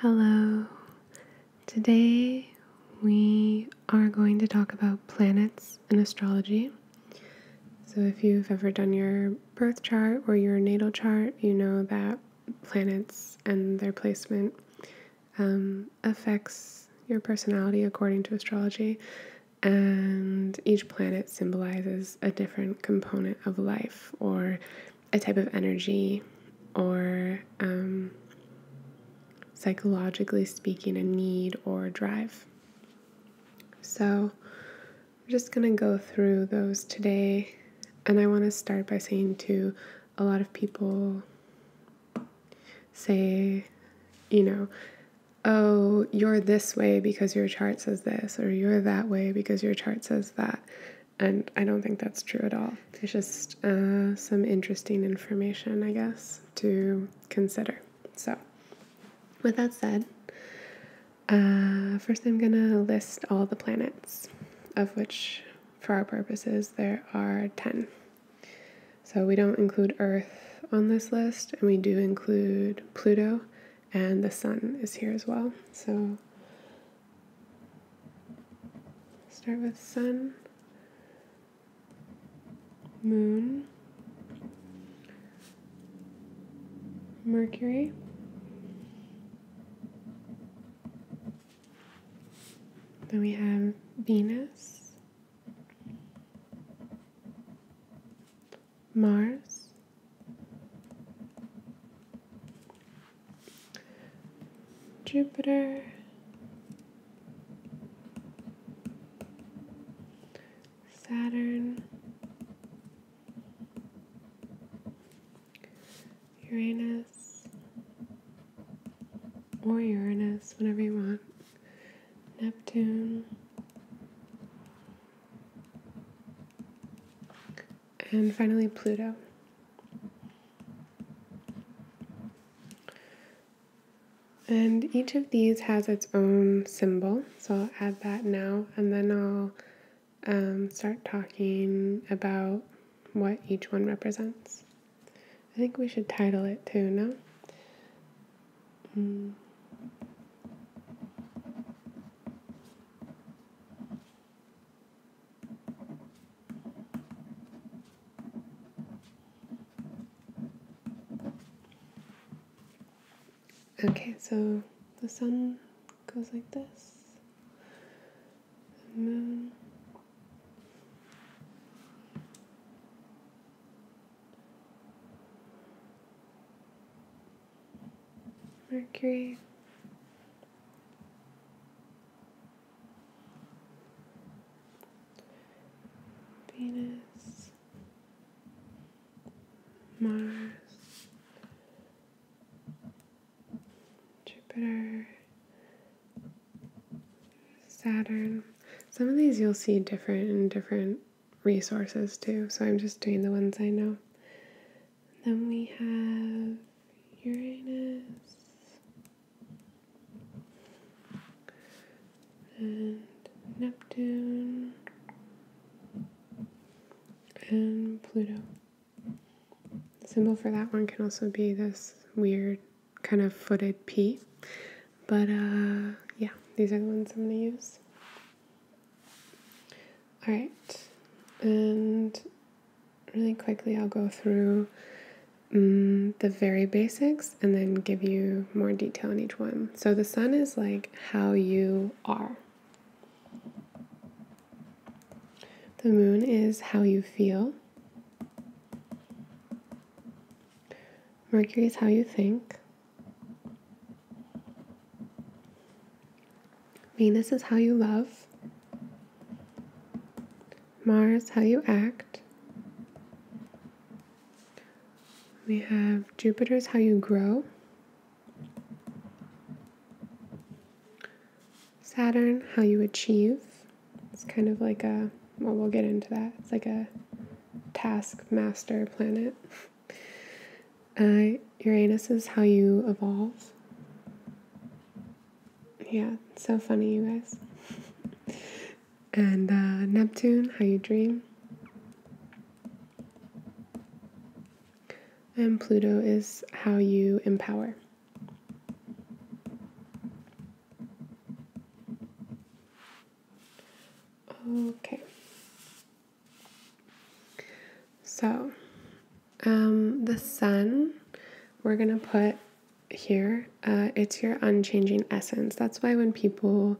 Hello. Today we are going to talk about planets in astrology. So, if you've ever done your birth chart or your natal chart, you know that planets and their placement um, affects your personality according to astrology. And each planet symbolizes a different component of life or a type of energy or um, psychologically speaking, a need or a drive. So, I'm just going to go through those today. And I want to start by saying to a lot of people say, you know, oh, you're this way because your chart says this, or you're that way because your chart says that. And I don't think that's true at all. It's just uh, some interesting information, I guess, to consider. So, with that said, uh, first I'm going to list all the planets, of which, for our purposes, there are 10. So we don't include Earth on this list, and we do include Pluto, and the Sun is here as well. So start with Sun, Moon, Mercury. Then we have Venus, Mars, Jupiter, Saturn, Uranus, or Uranus, whenever you want. Neptune, and finally Pluto. And each of these has its own symbol, so I'll add that now and then I'll um, start talking about what each one represents. I think we should title it too, no? Mm. Okay, so the sun goes like this, the moon. Mercury. Venus, Mars, Jupiter, Saturn. Some of these you'll see different in different resources too, so I'm just doing the ones I know. Then we have Uranus and Neptune and Pluto. The symbol for that one can also be this weird kind of footed P. But uh, yeah, these are the ones I'm going to use. All right, and really quickly I'll go through um, the very basics and then give you more detail on each one. So the sun is like how you are. The moon is how you feel. Mercury is how you think. Venus is how you love. Mars, how you act. We have Jupiter is how you grow. Saturn, how you achieve. It's kind of like a well, we'll get into that. It's like a taskmaster planet. Uh, Uranus is how you evolve yeah, so funny, you guys. and uh, Neptune, how you dream. And Pluto is how you empower. Okay. So, um, the sun, we're going to put here, uh, it's your unchanging essence. That's why when people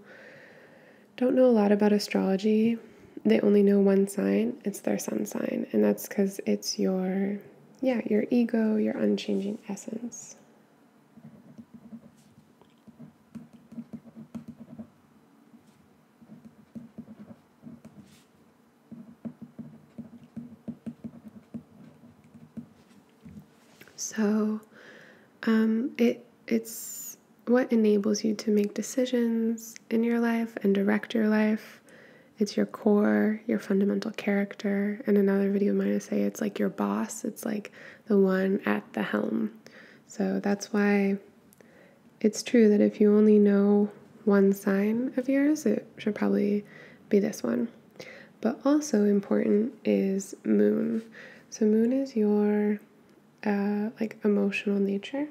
don't know a lot about astrology, they only know one sign, it's their sun sign. And that's because it's your, yeah, your ego, your unchanging essence. So um, it it's what enables you to make decisions in your life and direct your life. It's your core, your fundamental character. And another video of mine I say it's like your boss. It's like the one at the helm. So that's why it's true that if you only know one sign of yours, it should probably be this one. But also important is moon. So moon is your uh, like emotional nature.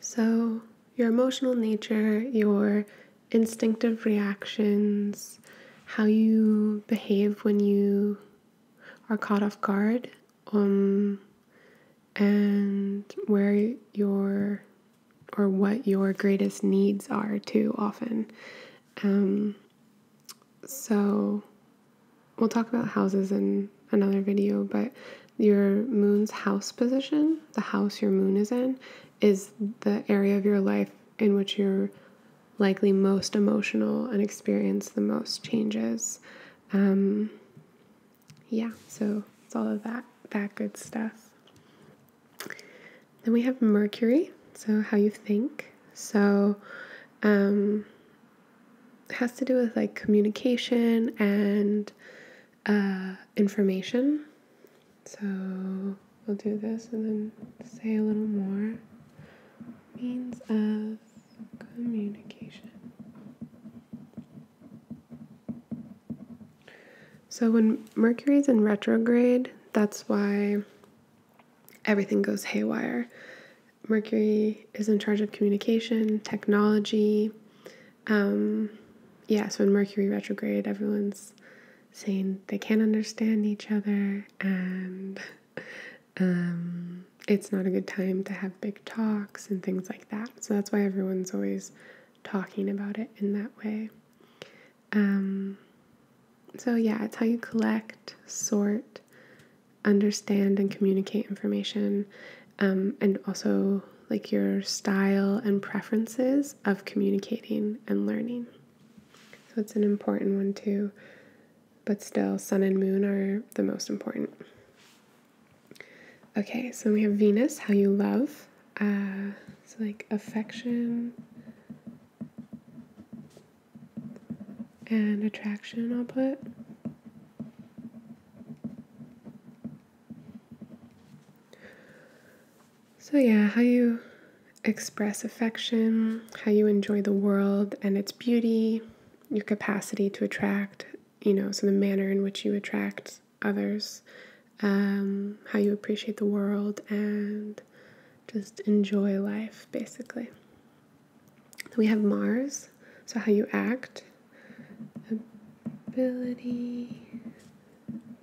So, your emotional nature, your instinctive reactions, how you behave when you are caught off guard, um, and where your or what your greatest needs are too often. Um, so we'll talk about houses in another video, but your moon's house position, the house your moon is in, is the area of your life in which you're likely most emotional and experience the most changes. Um, yeah, so it's all of that that good stuff. Then we have Mercury, so how you think. So um, it has to do with like communication and uh, information. So we'll do this and then say a little more. Means of communication. So when Mercury is in retrograde, that's why everything goes haywire. Mercury is in charge of communication, technology. Um, yeah, so in Mercury retrograde, everyone's saying they can't understand each other and um, it's not a good time to have big talks and things like that. So that's why everyone's always talking about it in that way. Um, so, yeah, it's how you collect, sort, understand, and communicate information um, and also like your style and preferences of communicating and learning. So it's an important one too, but still, sun and moon are the most important. Okay, so we have Venus, how you love. Uh, so, like affection and attraction, I'll put. So, yeah, how you express affection, how you enjoy the world and its beauty, your capacity to attract, you know, so the manner in which you attract others, um, how you appreciate the world, and just enjoy life, basically. We have Mars, so how you act, ability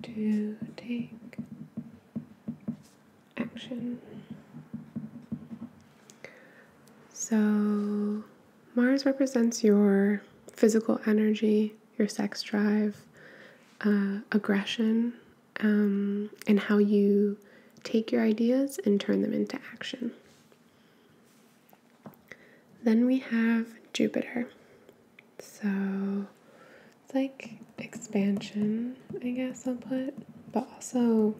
to take action. So, Mars represents your physical energy, your sex drive, uh, aggression, um, and how you take your ideas and turn them into action. Then we have Jupiter. So, it's like expansion, I guess I'll put, but also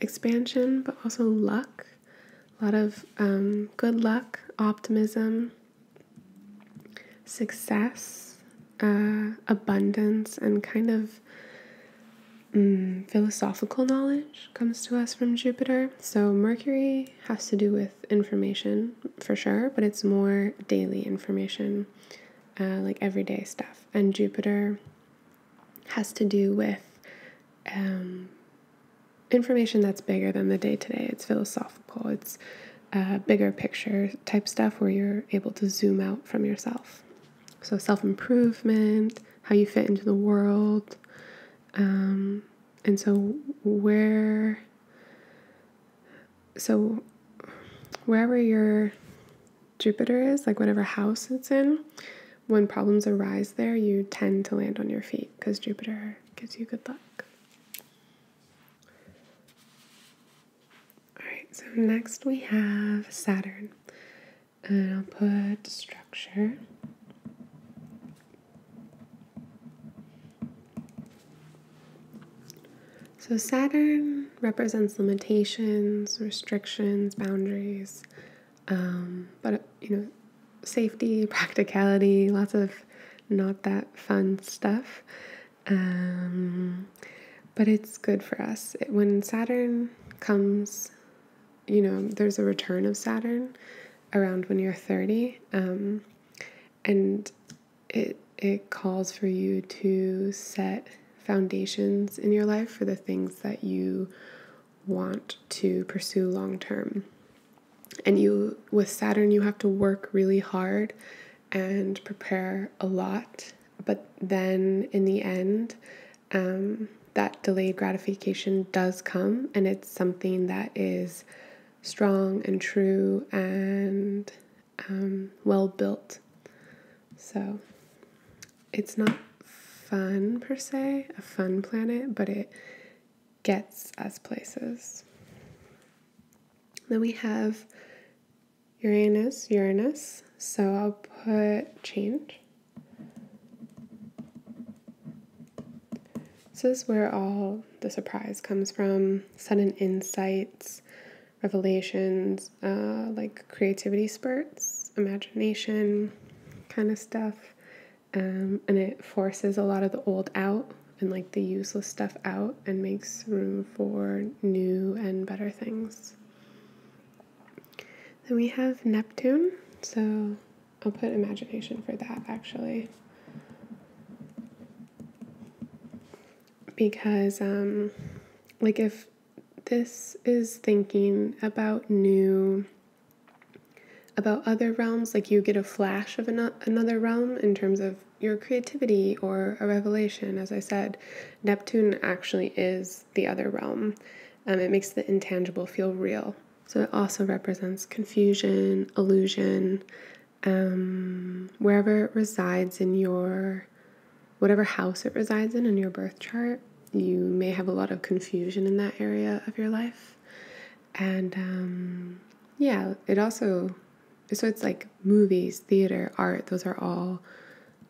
expansion, but also luck a lot of um, good luck, optimism, success, uh, abundance, and kind of um, philosophical knowledge comes to us from Jupiter. So, Mercury has to do with information for sure, but it's more daily information, uh, like everyday stuff. And Jupiter has to do with um, information that's bigger than the day to day. It's philosophical. It's uh, bigger picture type stuff where you're able to zoom out from yourself. So self improvement, how you fit into the world, um, and so where. So wherever your Jupiter is, like whatever house it's in, when problems arise there, you tend to land on your feet because Jupiter gives you good luck. All right, so next we have Saturn. And I'll put structure. So Saturn represents limitations, restrictions, boundaries, um, but you know, safety, practicality, lots of not that fun stuff. Um, but it's good for us. It, when Saturn comes, you know, there's a return of Saturn around when you're 30. Um, and it it calls for you to set foundations in your life for the things that you want to pursue long term. And you, with Saturn, you have to work really hard and prepare a lot. But then in the end, um, that delayed gratification does come, and it's something that is strong and true and um, well built. So it's not fun per se, a fun planet, but it gets us places. Then we have Uranus, Uranus. So I'll put change. This is where all the surprise comes from sudden insights, revelations, uh, like creativity spurts, imagination kind of stuff. Um, and it forces a lot of the old out and like the useless stuff out and makes room for new and better things. Then we have Neptune, so I'll put imagination for that actually. Because, um, like, if this is thinking about new about other realms, like you get a flash of an- another realm in terms of your creativity or a revelation. As I said, Neptune actually is the other realm. Um, it makes the intangible feel real. So it also represents confusion, illusion, um, wherever it resides in your, whatever house it resides in in your birth chart. You may have a lot of confusion in that area of your life. And um, yeah, it also so it's like movies, theater, art, those are all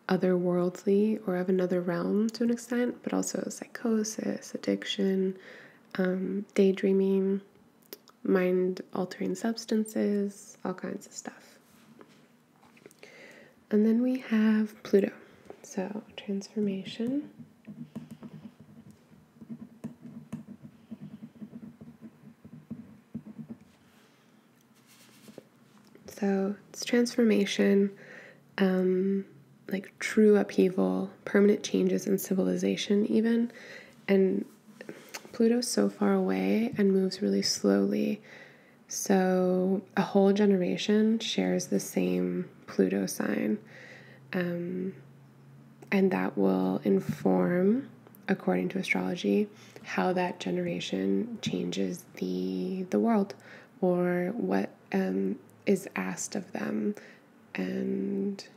otherworldly or of another realm to an extent, but also psychosis, addiction, um, daydreaming, mind altering substances, all kinds of stuff. And then we have Pluto. So, transformation. So it's transformation, um, like true upheaval, permanent changes in civilization, even. And Pluto's so far away and moves really slowly. So a whole generation shares the same Pluto sign. Um, and that will inform, according to astrology, how that generation changes the the world or what um, is asked of them and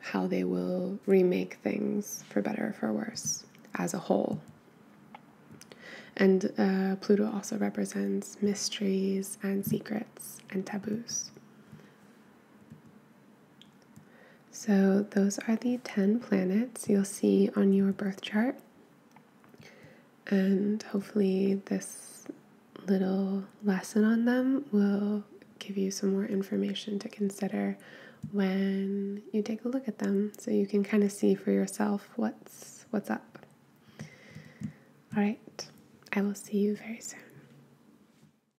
how they will remake things for better or for worse as a whole. And uh, Pluto also represents mysteries and secrets and taboos. So, those are the 10 planets you'll see on your birth chart. And hopefully, this little lesson on them will give you some more information to consider when you take a look at them so you can kind of see for yourself what's what's up. All right. I will see you very soon.